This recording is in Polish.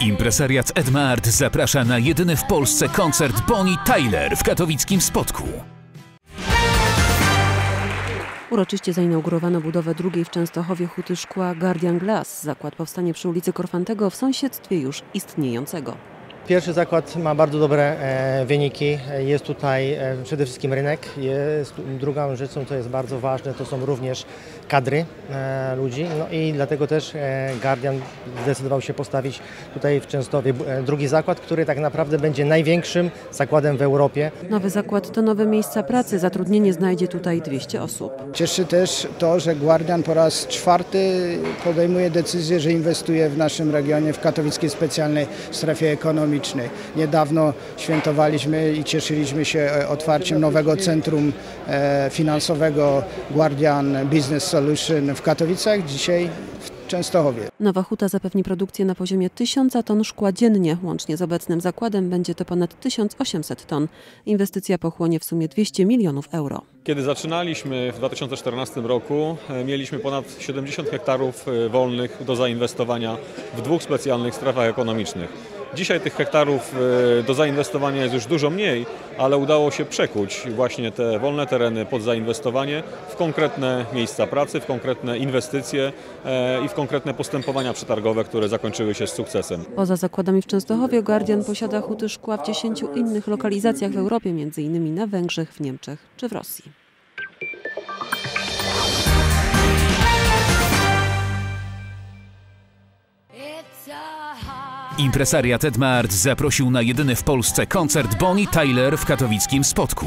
Impresariat Edmart zaprasza na jedyny w Polsce koncert Bonnie Tyler w katowickim Spodku. Uroczyście zainaugurowano budowę drugiej w Częstochowie huty szkła Guardian Glass. Zakład powstanie przy ulicy Korfantego w sąsiedztwie już istniejącego. Pierwszy zakład ma bardzo dobre e, wyniki. Jest tutaj e, przede wszystkim rynek. Jest, drugą rzeczą, co jest bardzo ważne, to są również kadry e, ludzi. No i dlatego też Guardian zdecydował się postawić tutaj w Częstowie drugi zakład, który tak naprawdę będzie największym zakładem w Europie. Nowy zakład to nowe miejsca pracy. Zatrudnienie znajdzie tutaj 200 osób. Cieszy też to, że Guardian po raz czwarty podejmuje decyzję, że inwestuje w naszym regionie, w katowickiej specjalnej strefie ekonomicznej. Niedawno świętowaliśmy i cieszyliśmy się e, otwarciem nowego centrum e, finansowego Guardian Business Solution w Katowicach, dzisiaj w Częstochowie. Nowa huta zapewni produkcję na poziomie 1000 ton szkła dziennie. Łącznie z obecnym zakładem będzie to ponad 1800 ton. Inwestycja pochłonie w sumie 200 milionów euro. Kiedy zaczynaliśmy w 2014 roku, e, mieliśmy ponad 70 hektarów wolnych do zainwestowania w dwóch specjalnych strefach ekonomicznych. Dzisiaj tych hektarów e, do zainwestowania jest już dużo mniej, ale udało się przekuć właśnie te wolne tereny pod zainwestowanie w konkretne miejsca pracy, w konkretne inwestycje e, i w konkretne postępowania przetargowe, które zakończyły się z sukcesem. Poza zakładami w Częstochowie Guardian posiada huty szkła w 10 innych lokalizacjach w Europie, m.in. na Węgrzech, w Niemczech czy w Rosji. Impresariat Edmart zaprosił na jedyny w Polsce koncert Bonnie Tyler w katowickim Spodku.